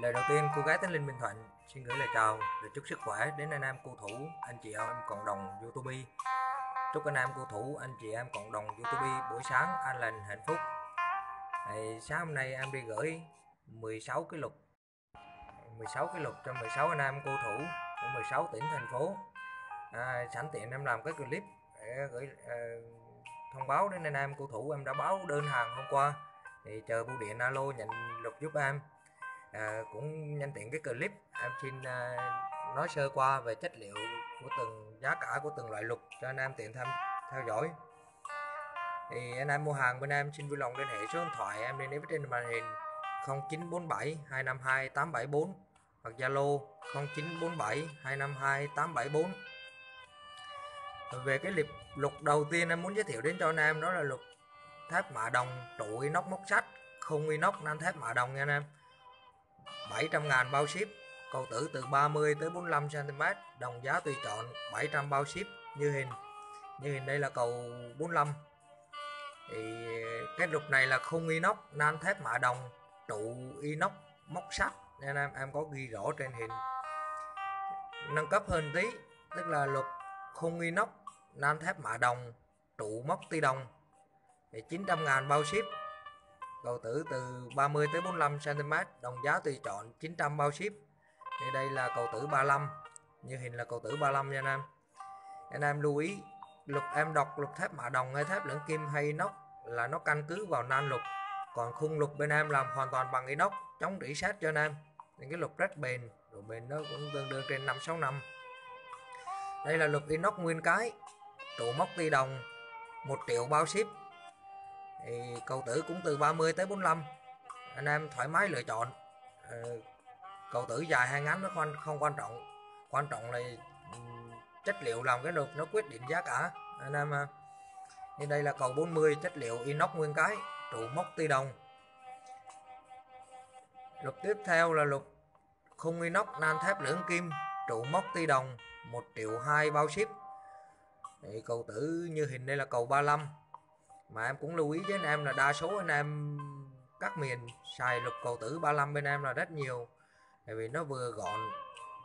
Lời đầu tiên, cô gái tên Linh Bình Thuận xin gửi lời chào và chúc sức khỏe đến anh em cô thủ, anh chị em cộng đồng YouTube. Chúc anh em cô thủ, anh chị em cộng đồng YouTube buổi sáng an lành hạnh phúc. Thì sáng hôm nay em đi gửi 16 cái lục 16 cái lục cho 16 anh em cô thủ của 16 tỉnh thành phố. À, sẵn tiện em làm cái clip để gửi à, thông báo đến anh em cô thủ em đã báo đơn hàng hôm qua thì chờ bưu điện alo nhận lục giúp em à, cũng nhanh tiện cái clip em xin à, nói sơ qua về chất liệu của từng giá cả của từng loại lục cho anh em tiện tham theo dõi. Thì anh em mua hàng bên em xin vui lòng liên hệ số điện thoại em liên hệ với trên màn hình 0947 252 874 hoặc Zalo 0947 252 874 về cái liệp lục đầu tiên em muốn giới thiệu đến cho anh em đó là lục thép mạ đồng trụ inox móc sắt không inox nan thép mạ đồng nha anh em. 700 ngàn bao ship. Cầu tử từ 30 tới 45 cm đồng giá tùy chọn 700 bao ship như hình. Như hình đây là cầu 45 thì cái lục này là khung inox, nan thép mạ đồng, trụ inox, móc sắt nên em em có ghi rõ trên hình. Nâng cấp hơn tí, tức là lục khung inox, nan thép mạ đồng, trụ móc ti đồng. Thì 900 ngàn bao ship cầu tử từ 30 tới 45 cm đồng giá tùy chọn 900 bao ship. Thì đây là cầu tử 35 như hình là cầu tử 35 nha anh em. Anh em lưu ý, lục, em đọc lục thép mạ đồng hay thép lưỡng kim hay nóc là nó căn cứ vào nan lục. Còn khung lục bên em làm hoàn toàn bằng inox, chống rỉ sét cho anh em. Nên cái lục rất bền, độ bền nó cũng tương đương trên 5 6 năm. Đây là lục inox nguyên cái trụ móc ti đồng 1 triệu bao ship thì cầu tử cũng từ 30 tới 45 anh em thoải mái lựa chọn. Ờ, cầu tử dài hay ngắn nó không, không quan trọng. Quan trọng là chất liệu làm cái nộp nó quyết định giá cả. Anh em à, như đây là cầu 40 chất liệu inox nguyên cái trụ móc ti đồng. Lục tiếp theo là lục khung inox nan thép lưỡng kim trụ móc ti đồng 1 triệu 2 bao ship. Thì cầu tử như hình đây là cầu 35 mà em cũng lưu ý với anh em là đa số anh em các miền, xài lục cầu tử 35 bên em là rất nhiều. Tại vì nó vừa gọn,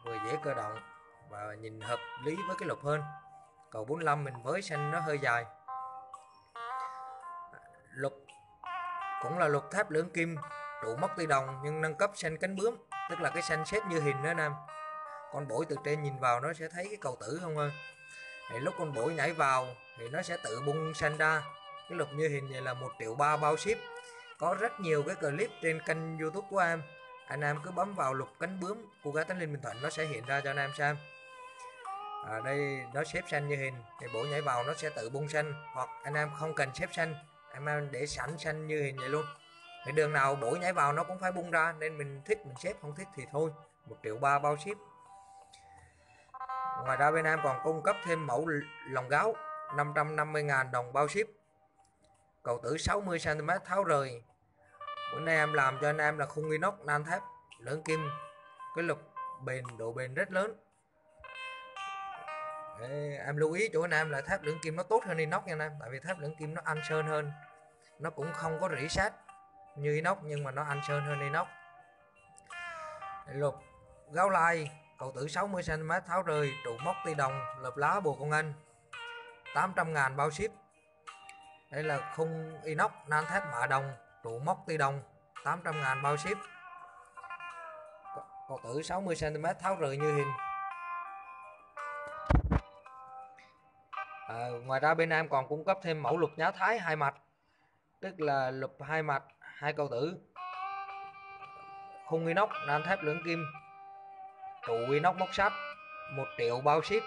vừa dễ cơ động và nhìn hợp lý với cái lục hơn. Cầu 45 mình với xanh nó hơi dài. Lục cũng là lục thép lưỡng kim, trụ móc ti đồng nhưng nâng cấp xanh cánh bướm, tức là cái xanh xếp như hình đó anh em. Con bổi từ trên nhìn vào nó sẽ thấy cái cầu tử không ơi? Thì lúc con bổi nhảy vào thì nó sẽ tự bung xanh ra cái lục như hình này là một triệu ba bao ship. Có rất nhiều cái clip trên kênh youtube của em anh em cứ bấm vào lục cánh bướm cô gái tánh linh bình thuận nó sẽ hiện ra cho anh em xem. Ở à, đây nó xếp xanh như hình. Thì bổ nhảy vào nó sẽ tự bung xanh. Hoặc anh em không cần xếp xanh. Anh em để sẵn xanh như hình vậy luôn. Thì đường nào bổ nhảy vào nó cũng phải bung ra. Nên mình thích mình xếp không thích thì thôi. Một triệu ba bao ship. Ngoài ra bên em còn cung cấp thêm mẫu lòng gáo. 550.000 đồng bao ship cầu tử 60 cm tháo rời. Bữa nay em làm cho anh em là khung inox, nan thép, lưỡng kim. Cái lục bền, độ bền rất lớn. Để em lưu ý chỗ anh em là thép lưỡng kim nó tốt hơn inox nha anh em. Tại vì thép lưỡng kim nó ăn sơn hơn. Nó cũng không có rỉ sét như inox, nhưng mà nó ăn sơn hơn inox. Lục, gáo lai. Cầu tử 60 cm tháo rời, trụ móc ti đồng, lợp lá bồ công anh. 800 ngàn bao ship đây là khung inox nan thép mạ đồng trụ móc ti đồng 800 ngàn bao ship. Cầu tử 60 cm tháo rời như hình. À, ngoài ra bên em còn cung cấp thêm mẫu lục nhá thái hai mặt tức là lục hai mặt hai cầu tử. Khung inox nan thép lưỡng kim trụ inox móc sắt 1 triệu bao ship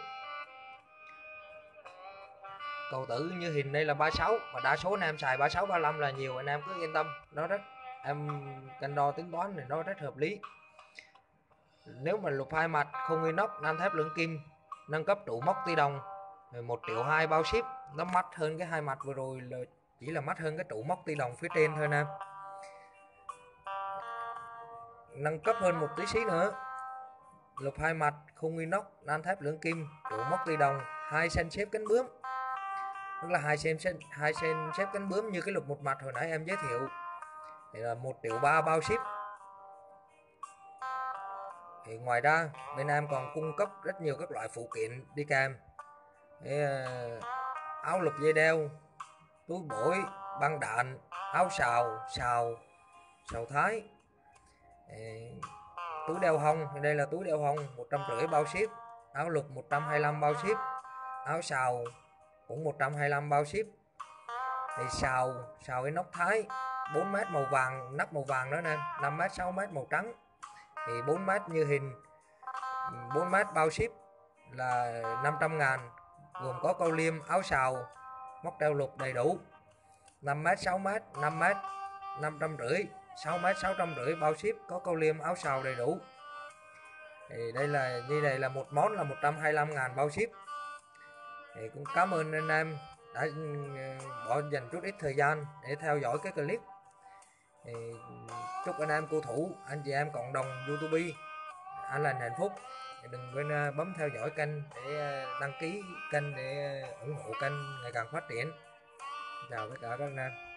cầu tử như hình đây là 36 mà đa số anh em xài 36 35 là nhiều, anh em cứ yên tâm. Nó rất, em cân đo tính toán thì nó rất hợp lý. Nếu mà lục hai mặt không inox nan thép lưỡng kim, nâng cấp trụ móc ti đồng một triệu hai bao ship, nó mắc hơn cái hai mặt vừa rồi là chỉ là mắc hơn cái trụ móc ti đồng phía trên thôi nè. Nâng cấp hơn một tí xí nữa. Lục hai mặt khung inox nan thép lưỡng kim, trụ móc ti đồng, hai sen xếp cánh bướm tức là hai sen hai sen xếp cánh bướm như cái lục một mặt hồi nãy em giới thiệu. Thì là một triệu ba bao ship. Thì ngoài ra bên em còn cung cấp rất nhiều các loại phụ kiện đi kèm. Thì, ờ, áo lục dây đeo túi bổi băng đạn áo sào sào sào thái. Thì, túi đeo hông đây là túi đeo hông một trăm rưỡi bao ship. Áo lục 125 bao ship. Áo sào cũng 125 bao ship. Thì sào sào cái nóc thái 4 mét màu vàng, nắp màu vàng đó nè 5 mét 6 mét màu trắng. Thì 4 mét như hình 4 mét bao ship là 500 ngàn, gồm có câu liêm, áo sào móc đeo lục đầy đủ. 5 mét 6 mét 5 mét 500 rưỡi 6 mét 600 rưỡi bao ship, có câu liêm, áo sào đầy đủ. Thì đây là, như này là một món là 125 ngàn bao ship thì cũng cảm ơn anh em đã ừ, bỏ dành chút ít thời gian để theo dõi cái clip. Thì chúc anh em cô thủ, anh chị em cộng đồng youtube an lành hạnh phúc. Đừng quên à, bấm theo dõi kênh để à, đăng ký kênh để à, ủng hộ kênh ngày càng phát triển. Chào tất cả các anh em.